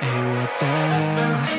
Hey, what the hell?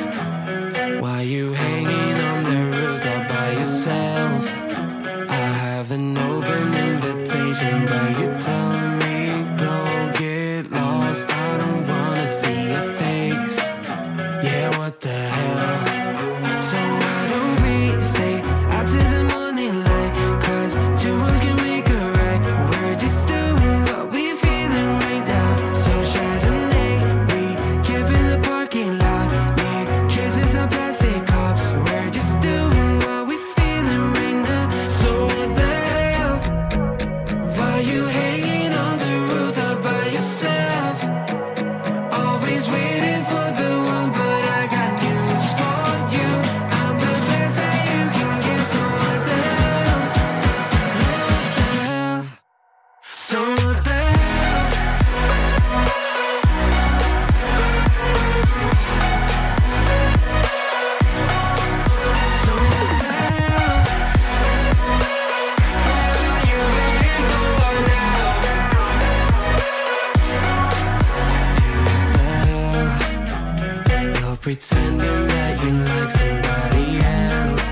pretending that you like somebody else.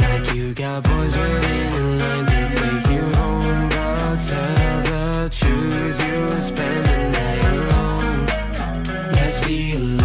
Like you got boys waiting in line to take you home But tell the truth, you spend the night alone. Let's be alone